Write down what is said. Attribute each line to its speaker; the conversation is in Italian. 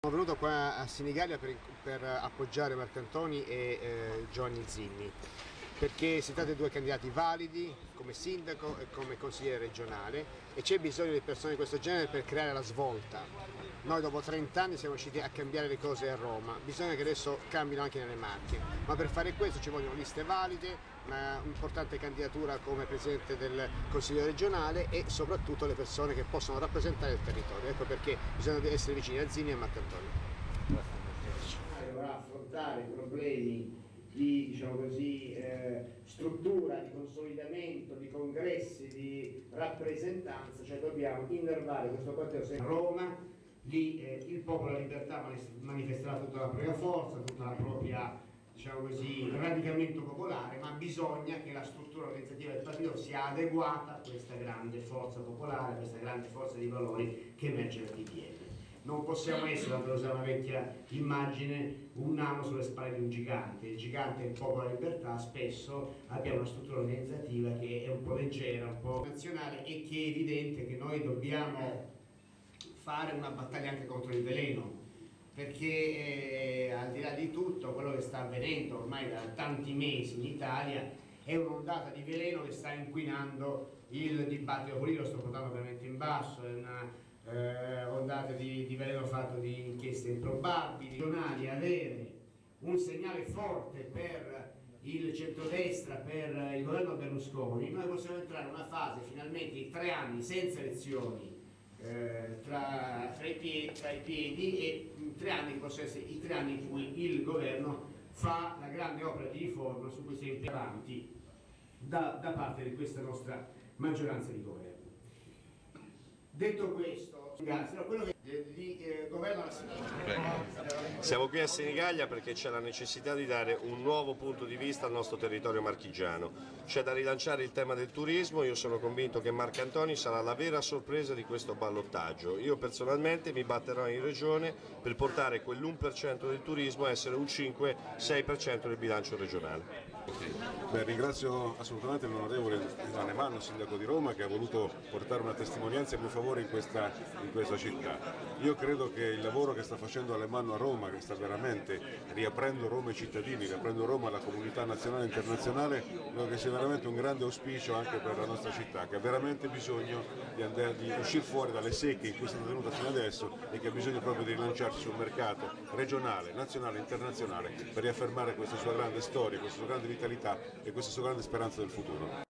Speaker 1: Sono venuto qua a Senigallia per, per appoggiare Marcantoni e eh, Giovanni Zinni perché si tratta di due candidati validi come sindaco e come consigliere regionale e c'è bisogno di persone di questo genere per creare la svolta. Noi dopo 30 anni siamo riusciti a cambiare le cose a Roma, bisogna che adesso cambino anche nelle Marche, ma per fare questo ci vogliono liste valide, un'importante candidatura come Presidente del Consiglio regionale e soprattutto le persone che possono rappresentare il territorio, ecco perché bisogna essere vicini a Zini e a Marcantonio.
Speaker 2: Dovrà affrontare i problemi di diciamo così, eh, struttura, di consolidamento, di congressi, di rappresentanza, cioè dobbiamo innervare questo corteo a Roma, lì eh, il popolo della libertà manifesterà tutta la propria forza, tutta la propria diciamo così, radicamento popolare, ma bisogna che la struttura organizzativa del partito sia adeguata a questa grande forza popolare, a questa grande forza di valori che emerge da TPN non possiamo essere, tanto usare una vecchia immagine, un nano sulle spalle di un gigante, il gigante è il popolo della libertà, spesso abbiamo una struttura organizzativa che è un po' leggera, un po' nazionale e che è evidente che noi dobbiamo fare una battaglia anche contro il veleno, perché eh, al di là di tutto quello che sta avvenendo ormai da tanti mesi in Italia è un'ondata di veleno che sta inquinando il dibattito politico, lo sto portando veramente in basso, è una eh, ondate di, di veleno fatto di inchieste improbabili, giornali avere un segnale forte per il centrodestra, per il governo Berlusconi, noi possiamo entrare in una fase finalmente di tre anni senza elezioni eh, tra, tra, i piedi, tra, i piedi, e tre anni che possono essere i tre anni in cui il governo fa la grande opera di riforma su cui si è avanti da, da parte di questa nostra maggioranza di governo. Detto questo, che di eh, governo la
Speaker 3: Siamo qui a Senigallia perché c'è la necessità di dare un nuovo punto di vista al nostro territorio marchigiano. C'è da rilanciare il tema del turismo, io sono convinto che Marcantoni sarà la vera sorpresa di questo ballottaggio. Io personalmente mi batterò in regione per portare quell'1% del turismo a essere un 5-6% del bilancio regionale.
Speaker 4: Beh, ringrazio assolutamente l'onorevole Emanuele, sindaco di Roma, che ha voluto portare una testimonianza a mio favore in questa, in questa città. Io credo che il lavoro che sta facendo Alemanno a Roma, che sta veramente riaprendo Roma ai cittadini, riaprendo Roma alla comunità nazionale e internazionale, credo che sia veramente un grande auspicio anche per la nostra città, che ha veramente bisogno di, andare, di uscire fuori dalle secche in cui è stata tenuta fino adesso e che ha bisogno proprio di rilanciarsi sul mercato regionale, nazionale e internazionale per riaffermare questa sua grande storia, questa sua grande vitalità e questa sua grande speranza del futuro.